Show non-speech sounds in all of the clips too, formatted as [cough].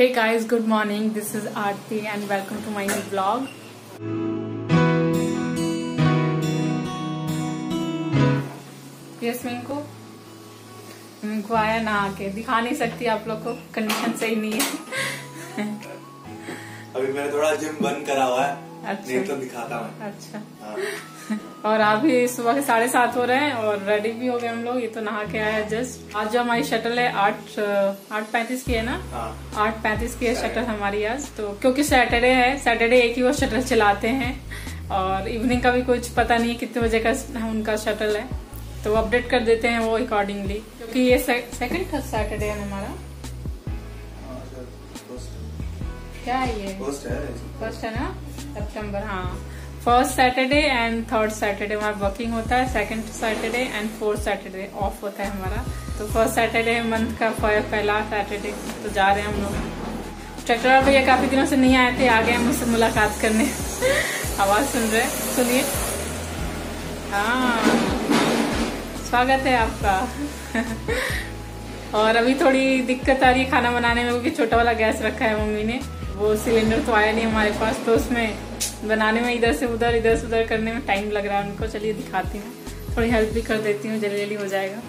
Hey guys, good morning. This is Aarti and welcome to my new vlog. Yes Minku Minku आया ना आके दिखा नहीं सकती आप लोग को कंडीशन सही नहीं है अभी मैंने थोड़ा जिम बंद करा हुआ है अच्छा। नहीं तो दिखाता मैं अच्छा हाँ। और अभी सुबह के साढ़े सात हो रहे हैं और रेडी भी हो गए हम लोग। ये तो नहा के आया है जस्ट आज जो हमारी शटल है आठ आठ पैंतीस की है ना? हाँ। आठ पैंतीस की है शटल हमारी आज। तो क्योंकि सैटरडे है सैटरडे एक ही वो शटल चलाते हैं। और इवनिंग का भी कुछ पता नहीं है कितने बजे का उनका शटल है। तो अपडेट कर देते हैं वो अकॉर्डिंगली क्योंकि ये सेकंड सैटरडे है हमारा। क्या है ये? फ़र्स्ट है ना? सितंबर हाँ। First Saturday and third Saturday हमारा वर्किंग होता है second Saturday and fourth Saturday off होता है हमारा। तो फ़र्स्ट सैटरडे मंथ का पहला सैटरडे तो जा रहे हैं हम लोग। ट्रैक्टर भैया काफ़ी दिनों से नहीं आए थे आ गए मुझसे मुलाकात करने। [laughs] आवाज़ सुन रहे सुनिए। हाँ। स्वागत है आपका। [laughs] और अभी थोड़ी दिक्कत आ रही है खाना बनाने में, क्योंकि छोटा वाला गैस रखा है मम्मी ने। वो सिलेंडर तो आया नहीं हमारे पास तो उसमें बनाने में इधर से उधर, इधर से उधर करने में टाइम लग रहा है उनको। चलिए दिखाती हूँ। थोड़ी हेल्प भी कर देती हूँ जल्दी जल्दी हो जाएगा।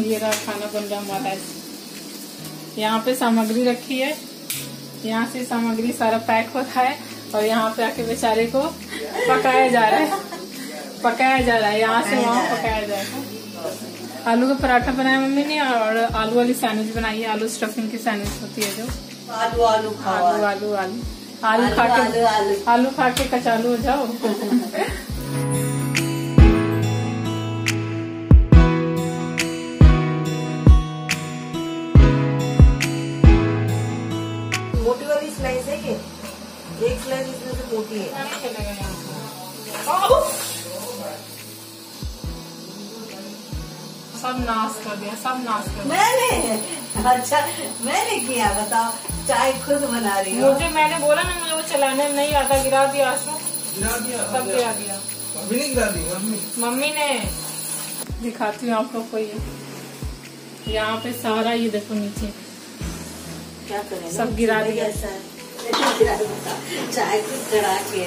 ये रहा खाना बन रहा हमारा। यहाँ पे सामग्री रखी है। यहाँ से सामग्री सारा पैक होता है और यहाँ पे आके बेचारे को पकाया जा रहा है। पकाया जा रहा है। यहाँ से वहाँ पकाया जाएगा आलू का पराठा बनाया मम्मी ने और आलू वाली सैंडविच बनाई है। आलू स्टफिंग की सैंडविच होती है जो। आलू आलू खाओ आलू आलू आलू। आलू खा आलू, के आलू। आलू। खा के कचालू हो जाओ। मोटी वाली स्लाइस है ये एक स्लाइस इसमें से मोटी है। सब नाश कर दिया सब नाश कर दिया। मैंने अच्छा मैंने किया बताओ चाय खुद बना रही हो। मुझे मैंने बोला ना मुझे वो चलाने में नहीं आता गिरा दिया आशु गिरा दिया सब गिरा दिया। मम्मी ने गिरा दी मम्मी? मम्मी ने। दिखाती हूँ आप लोग को ये। यहाँ पे सारा ये देखो नीचे। क्या करें? सब गिरा दिया। ऐसा गिरा दिया। [laughs] चाय खुद चढ़ा के।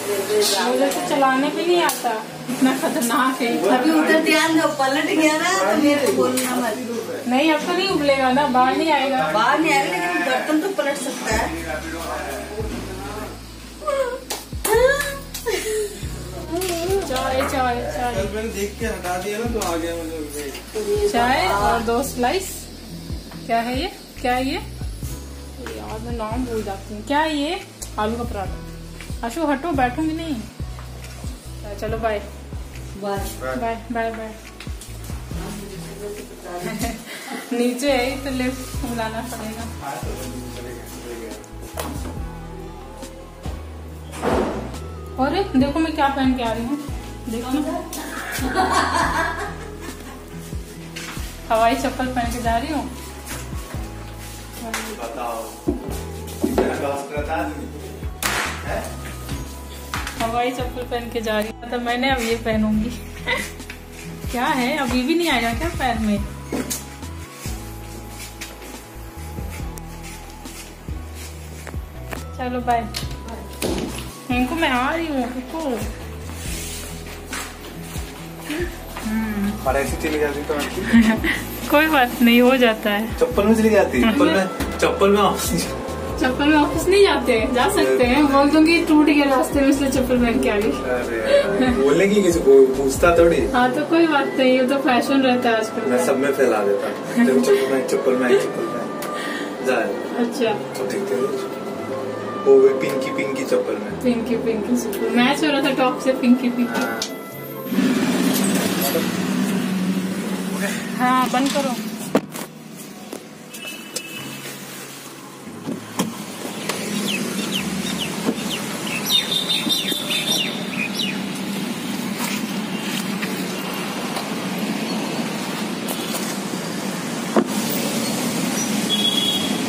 मुझे तो चलाने भी नहीं आता। इतना खतरनाक है। अभी उधर ध्यान दो पलट गया ना तो मेरे को बोलना मत। नहीं अब तो नहीं उबलेगा ना बाहर नहीं आएगा। बाहर नहीं आएगा लेकिन बर्तन तो पलट सकता है। चाय चाय चाय। मैंने देख के हटा दिया ना तो आ गया मुझे चाय और दो स्लाइस क्या है ये? क्या है ये ये? यार मैं नाम भूल जाती हूँ। क्या है ये? आलू का पराठा। आशु हटो बैठूँगी नहीं। चलो बाय बाय बाय बाय नीचे है तो लिफ्ट बुलाना पड़ेगा। अरे देखो मैं क्या पहन के आ रही हूँ। देखो। ना हवाई चप्पल पहन के जा रही हूँ। बताओ। है? हवाई चप्पल पहन के जा रही हूँ। तो मैंने अब ये पहनूँगी। [laughs] क्या है? अभी भी नहीं आया क्या पैर में? चलो बाय इनको मैं आ रही हूँ और ऐसी चली जाती तो [laughs] कोई बात नहीं हो जाता है। चप्पल में चली जाती? चप्पल में [laughs] चप्पल में चप्पल में ऑफ़िस नहीं जाते हैं जा सकते हैं। बोल दूँगी टूट गया रास्ते में इसलिए चप्पल पहन के आ गई। बोलने की किसी को पूछता थोड़ी। हाँ तो कोई बात नहीं ये तो फ़ैशन रहता है आजकल। मैं सब में फैला देता। चप्पल में चप्पल में अच्छा। तो देखते वो पिंकी पिंकी चप्पल में। पिंकी पिंकी चप्पल। मैच हो रहा था टॉप से पिंकी पिंकी। हाँ। हाँ बंद करो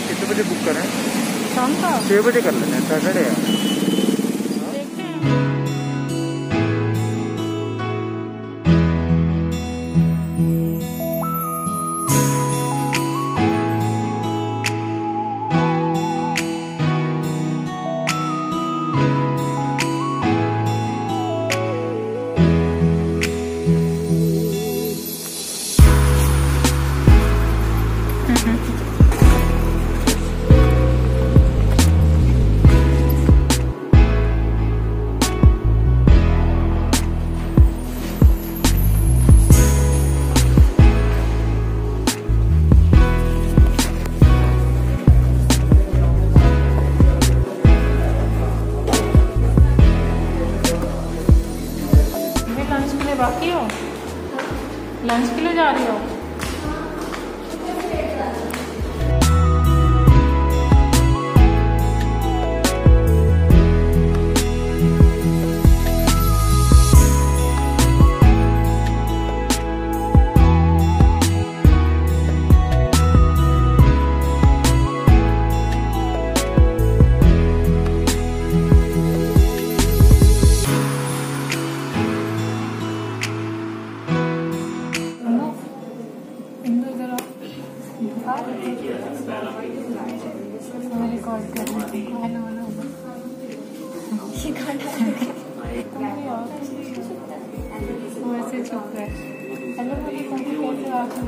कितने बजे बुक करें शाम का छह बजे कर लेते हैं सैटरडे है रिकॉर्ड कर रही हूँ हेलो है कैसे हो आपको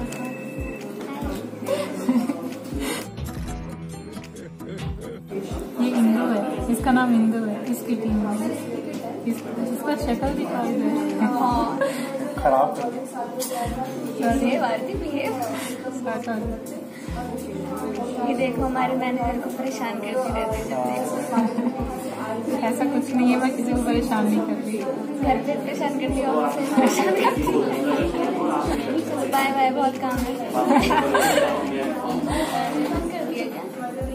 ये इंदु है इसका नाम इंदु है इसकी टीम है इस, इसका शक्ल दिखाई दे खराब बिहेव आरती बिहेव ये देखो हमारे मैनेजर को परेशान करती रहती है ऐसा कुछ नहीं है मैं किसी को परेशान नहीं कर रही घर पे परेशान करती है ऑफ़िस परेशान करती है। बाय बाय बहुत काम है।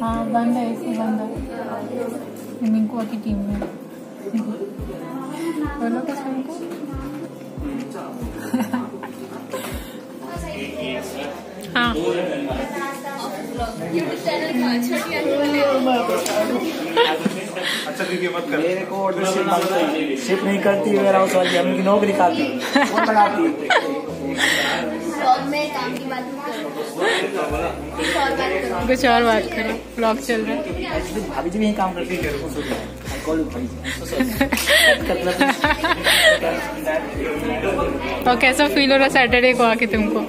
हाँ बंद है इसी बंद है। मिंकुआ की टीम में। बोलो कुछ मिंकू। यूट्यूब का मेरे को शिप नहीं करती वेयर हाउस वाली हम उनकी नौकरी खाती वो की कुछ और बात करो ब्लॉग चल रहा है। भाभी जी भी काम करती है को और कैसा फील हो रहा सैटरडे को आके तुमको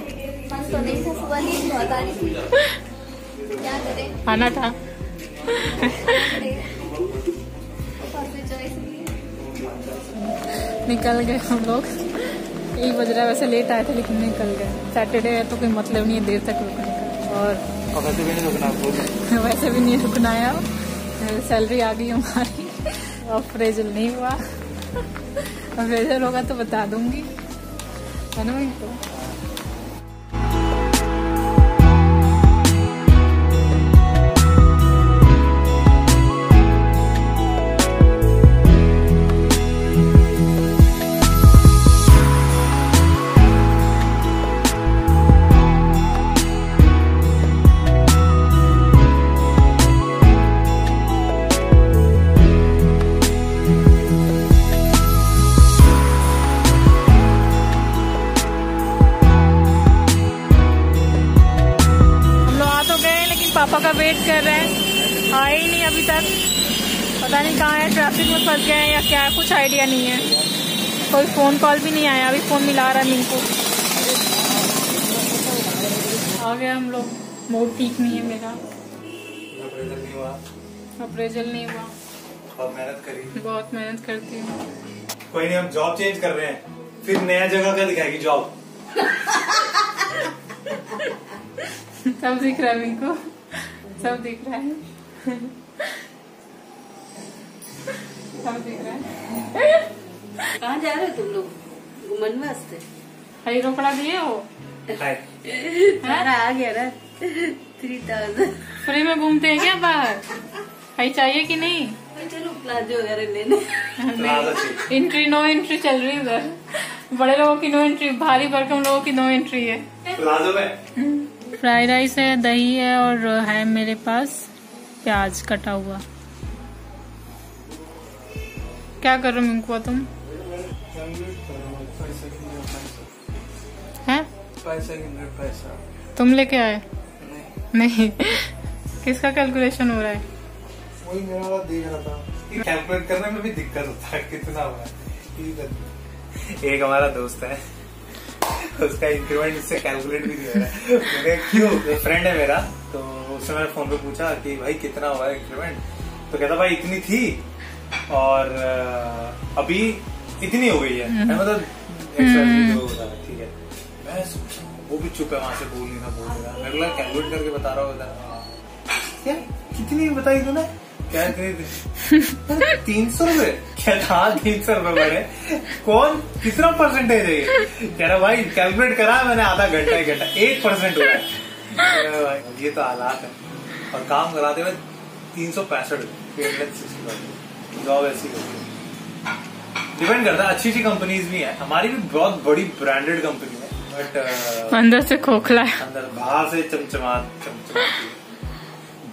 आना था। निकल गए हम लोग। एक बज रहा है वैसे लेट आए थे लेकिन निकल गए। सैटरडे है तो कोई मतलब नहीं है देर तक रुकने का। और वैसे भी नहीं रुकना [laughs] वैसे भी नहीं रुकना है सैलरी आ गई हमारी। अप्रेजल नहीं हुआ। अप्रेजल होगा तो बता दूँगी। है ना इनको हम ट्रैफ़िक में फंस गए हैं या क्या है कुछ आइडिया नहीं है। कोई फ़ोन कॉल भी नहीं आया अभी फ़ोन मिला रहा है मिनको आ गए हम लोग। मूड ठीक नहीं है मेरा। नहीं हुआ। अप्रेजल नहीं हुआ। बहुत मेहनत करी। बहुत मेहनत करती हूँ। कोई नहीं हम जॉब चेंज कर रहे हैं। फिर नया जगह का दिखाएगी जॉब सब दिख रहा है मिनको सब दिख रहा है। सब दिख रहा है। कहाँ जा रहे हो तुम लोग? घूमन वास्ते? हरी रोकड़ा दिए हो? सारा आ गया ना। थ्री थाउज़ेंड फ्री में घूमते हैं क्या बाहर? हई चाहिए कि नहीं? चलो प्लाजो वगैरह लेने एंट्री नो एंट्री चल रही है उधर बड़े लोगों की नो एंट्री भारी भरकम लोगों की नो एंट्री है। प्लाजो में? फ्राइड राइस है दही है और है मेरे पास प्याज कटा हुआ। क्या कर रहे हो मिंकुआ तुम? हैं? पैसा पैसा तुम लेके आए? नहीं। किसका कैलकुलेशन हो रहा है? वही मेरा वाला देख रहा था। कैलकुलेट करने में भी दिक्कत होता है कितना हुआ है। एक हमारा दोस्त है। उसका इंक्रीमेंट इससे कैलकुलेट भी नहीं हो रहा है। मैंने क्यों? फ्रेंड है मेरा? तो उससे मैंने फ़ोन पे पूछा कि भाई कितना हुआ है इंक्रीमेंट तो कहता भाई इतनी थी। और अभी इतनी हो गई है। मतलब XYZ जो होता है, ठीक है। मैं वो भी चुप है वहाँ से बोल नहीं रहा बोल रहा मेरे को कैलकुलेट करके बता रहा होता क्या? कितनी बताई तूने? क्या [laughs] तीन सौ रुपए? क्या? था तीन सौ रुपए बढ़े कौन? कितना परसेंटेज है ये? कह रहा भाई कैलकुलेट करा मैंने आधा घंटा एक घंटा। एक परसेंट हुआ है। भाई, ये तो हालात है। और काम कराते हुए तीन सौ पैंसठ जॉब ऐसी होती है डिपेंड करता है अच्छी अच्छी कंपनीज़ भी है। हमारी भी बहुत बड़ी ब्रांडेड कंपनी है बट अंदर से खोखला है। अंदर बाहर से चमचमा चमचमाती है।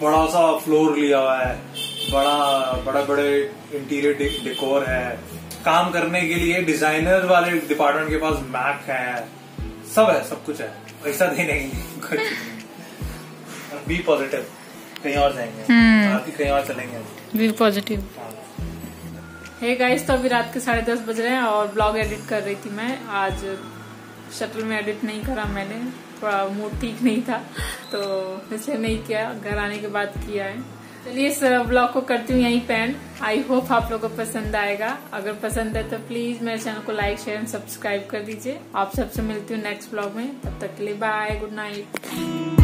बड़ा सा फ्लोर लिया हुआ है बड़ा बड़ा बड़े इंटीरियर डेकोर है। काम करने के लिए डिज़ाइनर वाले डिपार्टमेंट के पास मैक है। सब है सब कुछ है। पैसा देने के लिए बी पॉजिटिव कहीं और जाएँगे। हम्म। आप भी कहीं और चलेंगे। बी पॉजिटिव हाँ। हे गाइस तो अभी रात के साढ़े दस बज रहे हैं और ब्लॉग एडिट कर रही थी मैं। आज शटल में एडिट नहीं करा मैंने। थोड़ा मूड ठीक नहीं था तो इसलिए नहीं किया। घर आने के बाद किया है। चलिए इस ब्लॉग को करती हूँ यहीं पेन आई होप आप लोगों को पसंद आएगा। अगर पसंद है तो प्लीज़ मेरे चैनल को लाइक शेयर एंड सब्सक्राइब कर दीजिए। आप सबसे मिलती हूँ नेक्स्ट ब्लॉग में। तब तक के लिए बाय गुड नाइट